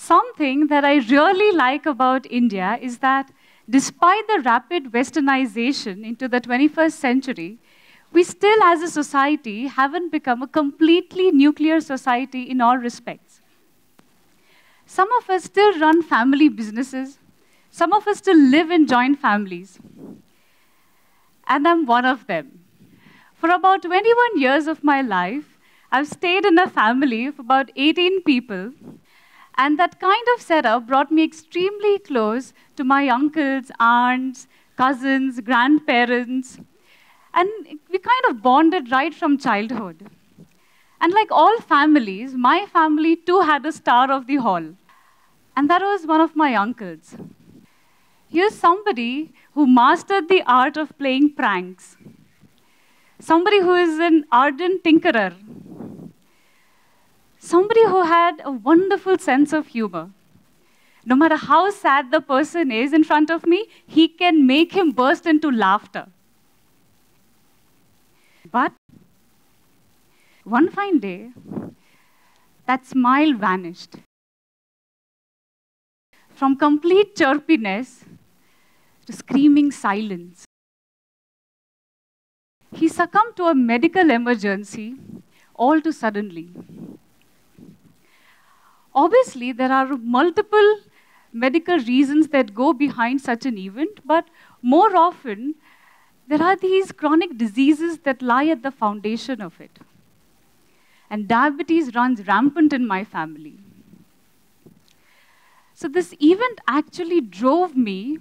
Something that I really like about India is that despite the rapid westernization into the 21st century, we still, as a society, haven't become a completely nuclear society in all respects. Some of us still run family businesses. Some of us still live in joint families. And I'm one of them. For about 21 years of my life, I've stayed in a family of about 18 people. And that kind of setup brought me extremely close to my uncles, aunts, cousins, grandparents. And we kind of bonded right from childhood. And like all families, my family too had a star of the hall. And that was one of my uncles. He Here's somebody who mastered the art of playing pranks. Somebody who is an ardent tinkerer. Somebody who had a wonderful sense of humor. No matter how sad the person is in front of me, he can make him burst into laughter. But one fine day, that smile vanished. From complete chirpiness to screaming silence. He succumbed to a medical emergency all too suddenly. Obviously, there are multiple medical reasons that go behind such an event, but more often, there are these chronic diseases that lie at the foundation of it. And diabetes runs rampant in my family. So, this event actually drove me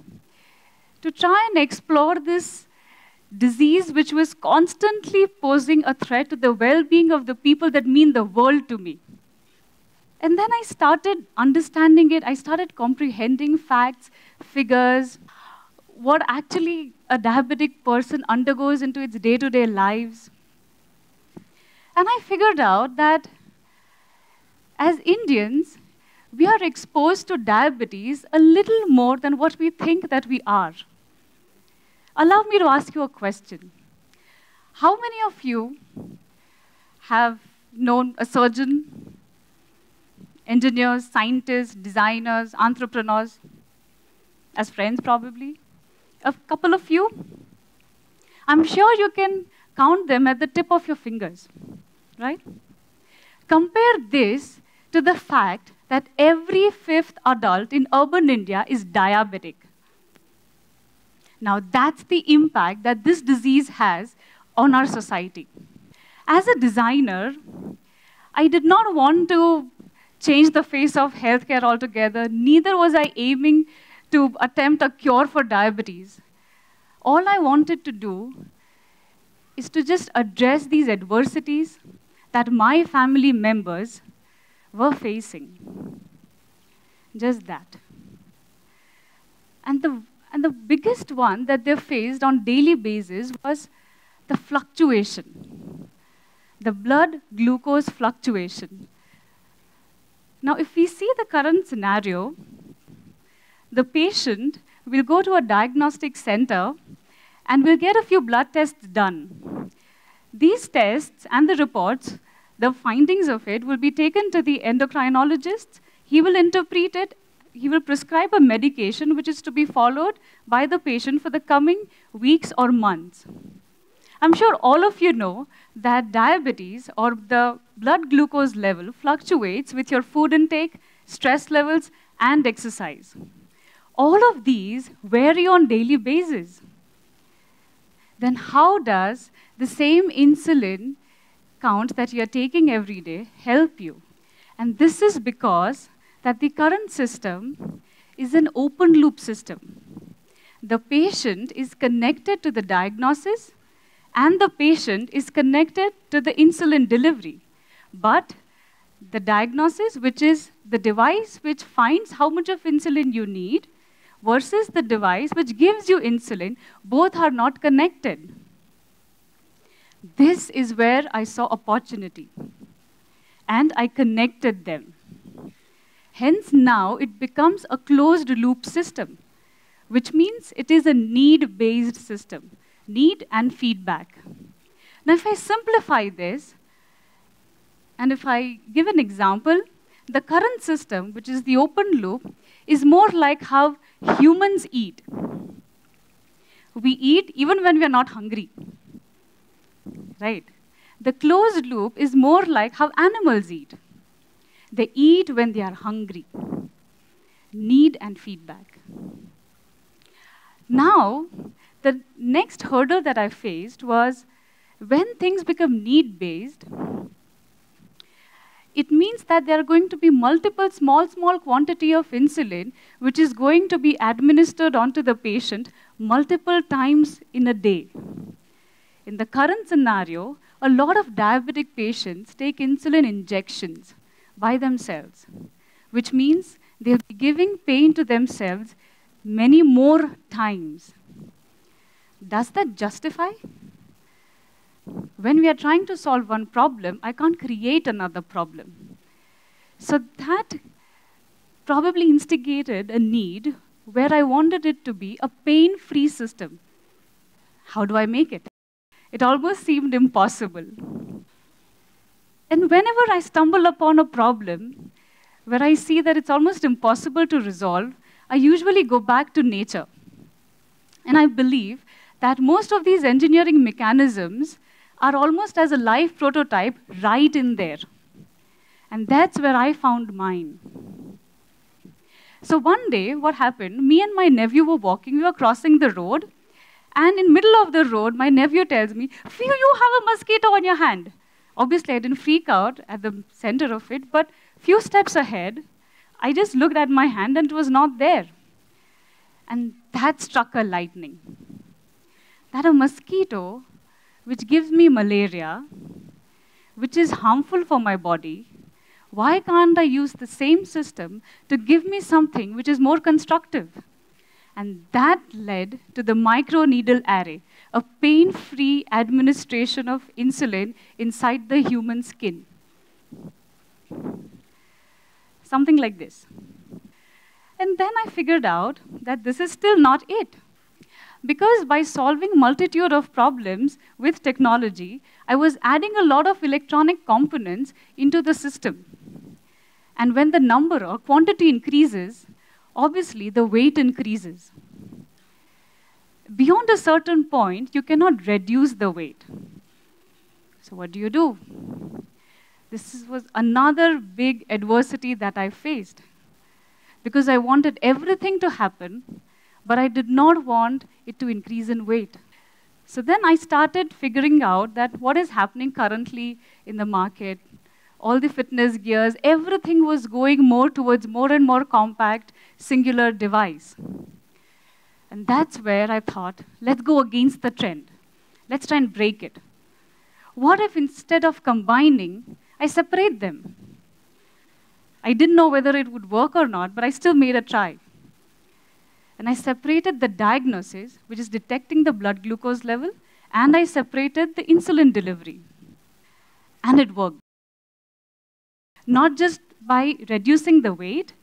to try and explore this disease which was constantly posing a threat to the well being of the people that mean the world to me. And then I started understanding it, I started comprehending facts, figures, what actually a diabetic person undergoes into its day to day lives. And I figured out that as Indians, we are exposed to diabetes a little more than what we think that we are. Allow me to ask you a question. How many of you have known a surgeon, engineers, scientists, designers, entrepreneurs, as friends probably? A couple of you? I'm sure you can count them at the tip of your fingers, right? Compare this to the fact that every fifth adult in urban India is diabetic. Now, that's the impact that this disease has on our society. As a designer, I did not want to change the face of healthcare altogether, neither was I aiming to attempt a cure for diabetes. All I wanted to do is to just address these adversities that my family members were facing. Just that. And the, and the biggest one that they faced on daily basis was the fluctuation, the blood glucose fluctuation. Now, if we see the current scenario, the patient will go to a diagnostic center and will get a few blood tests done. These tests and the reports, the findings of it, will be taken to the endocrinologist. He will interpret it. He will prescribe a medication which is to be followed by the patient for the coming weeks or months. I'm sure all of you know that diabetes or the blood glucose level fluctuates with your food intake, stress levels, and exercise. All of these vary on daily basis. Then how does the same insulin count that you're taking every day help you? And this is because that the current system is an open loop system. The patient is connected to the diagnosis and the patient is connected to the insulin delivery. But the diagnosis, which is the device which finds how much of insulin you need, versus the device which gives you insulin, both are not connected. This is where I saw opportunity. And I connected them. Hence, now it becomes a closed loop system, which means it is a need based system need and feedback. Now, if I simplify this, and if I give an example, the current system, which is the open loop, is more like how humans eat. We eat even when we are not hungry. Right? The closed loop is more like how animals eat. They eat when they are hungry. Need and feedback. Now, the next hurdle that I faced was when things become need based, it means that there are going to be multiple small, small quantity of insulin which is going to be administered onto the patient multiple times in a day. In the current scenario, a lot of diabetic patients take insulin injections by themselves, which means they'll be giving pain to themselves many more times. Does that justify? When we are trying to solve one problem, I can't create another problem. So that probably instigated a need where I wanted it to be a pain free system. How do I make it? It almost seemed impossible. And whenever I stumble upon a problem where I see that it's almost impossible to resolve, I usually go back to nature. And I believe that most of these engineering mechanisms are almost as a live prototype right in there. And that's where I found mine. So one day, what happened, me and my nephew were walking, we were crossing the road, and in middle of the road, my nephew tells me, Phew, you have a mosquito on your hand. Obviously, I didn't freak out at the center of it, but few steps ahead, I just looked at my hand and it was not there. And that struck a lightning. That a mosquito which gives me malaria, which is harmful for my body, why can't I use the same system to give me something which is more constructive? And that led to the microneedle array, a pain free administration of insulin inside the human skin. Something like this. And then I figured out that this is still not it. Because by solving multitude of problems with technology, I was adding a lot of electronic components into the system. And when the number or quantity increases, obviously the weight increases. Beyond a certain point, you cannot reduce the weight. So what do you do? This was another big adversity that I faced. Because I wanted everything to happen but I did not want it to increase in weight. So then I started figuring out that what is happening currently in the market, all the fitness gears, everything was going more towards more and more compact, singular device. And that's where I thought, let's go against the trend. Let's try and break it. What if instead of combining, I separate them? I didn't know whether it would work or not, but I still made a try. And I separated the diagnosis, which is detecting the blood glucose level, and I separated the insulin delivery. And it worked. Not just by reducing the weight,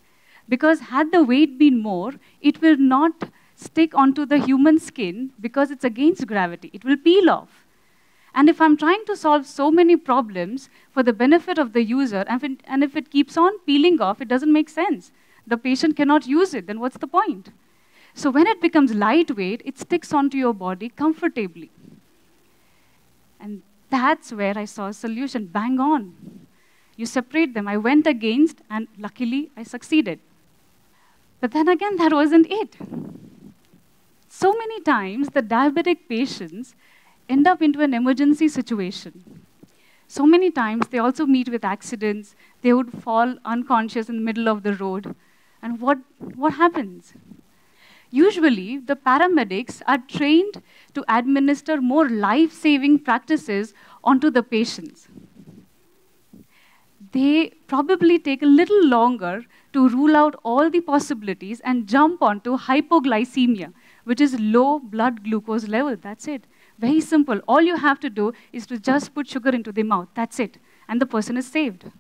because had the weight been more, it will not stick onto the human skin because it's against gravity. It will peel off. And if I'm trying to solve so many problems for the benefit of the user, and if, it, and if it keeps on peeling off, it doesn't make sense. The patient cannot use it, then what's the point? So when it becomes lightweight, it sticks onto your body comfortably. And that's where I saw a solution, bang on. You separate them. I went against, and luckily I succeeded. But then again, that wasn't it. So many times, the diabetic patients end up into an emergency situation. So many times, they also meet with accidents. They would fall unconscious in the middle of the road. And what, what happens? Usually, the paramedics are trained to administer more life saving practices onto the patients. They probably take a little longer to rule out all the possibilities and jump onto hypoglycemia, which is low blood glucose level. That's it. Very simple. All you have to do is to just put sugar into the mouth. That's it. And the person is saved.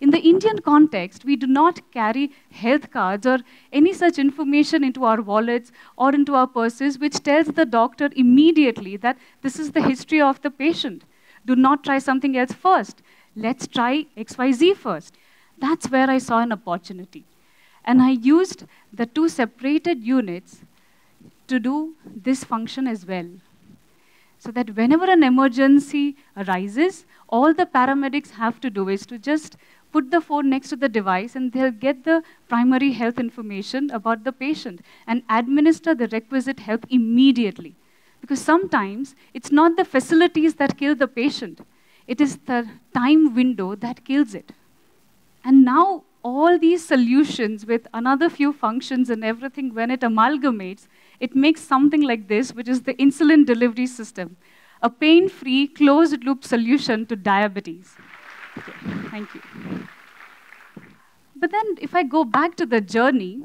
In the Indian context, we do not carry health cards or any such information into our wallets or into our purses, which tells the doctor immediately that this is the history of the patient. Do not try something else first. Let's try XYZ first. That's where I saw an opportunity. And I used the two separated units to do this function as well. So that whenever an emergency arises, all the paramedics have to do is to just put the phone next to the device and they'll get the primary health information about the patient and administer the requisite help immediately. Because sometimes it's not the facilities that kill the patient, it is the time window that kills it. And now, all these solutions with another few functions and everything, when it amalgamates, it makes something like this, which is the insulin delivery system, a pain free, closed loop solution to diabetes. Okay, thank you. But then, if I go back to the journey,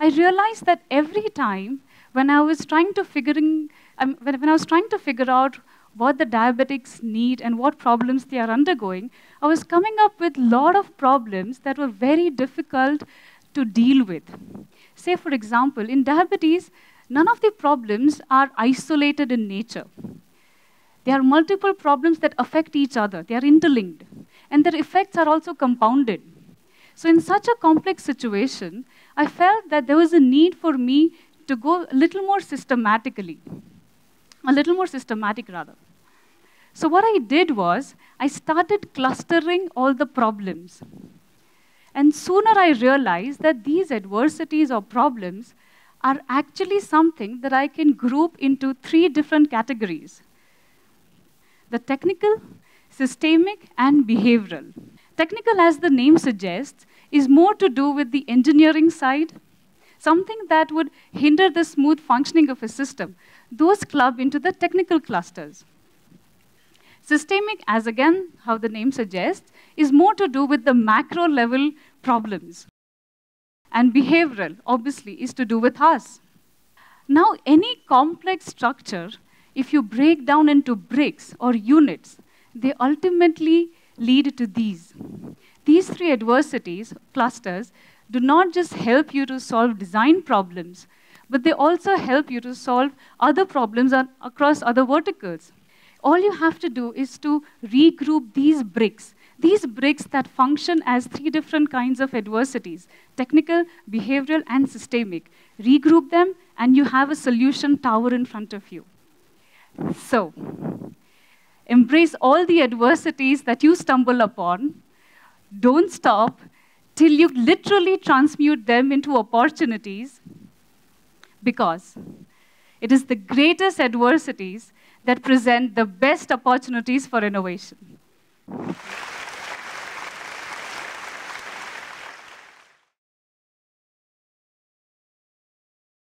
I realized that every time when I was trying to figuring, um, when, when I was trying to figure out what the diabetics need and what problems they are undergoing, I was coming up with a lot of problems that were very difficult to deal with. Say, for example, in diabetes, none of the problems are isolated in nature. There are multiple problems that affect each other, they are interlinked, and their effects are also compounded. So, in such a complex situation, I felt that there was a need for me to go a little more systematically, a little more systematic rather. So, what I did was, I started clustering all the problems. And sooner I realized that these adversities or problems are actually something that I can group into three different categories the technical, systemic, and behavioral. Technical, as the name suggests, is more to do with the engineering side, something that would hinder the smooth functioning of a system. Those club into the technical clusters. Systemic, as again, how the name suggests, is more to do with the macro level problems. And behavioral, obviously, is to do with us. Now, any complex structure, if you break down into bricks or units, they ultimately lead to these. These three adversities, clusters, do not just help you to solve design problems, but they also help you to solve other problems across other verticals. All you have to do is to regroup these bricks, these bricks that function as three different kinds of adversities technical, behavioral, and systemic. Regroup them, and you have a solution tower in front of you. So, Embrace all the adversities that you stumble upon. Don't stop till you literally transmute them into opportunities because it is the greatest adversities that present the best opportunities for innovation.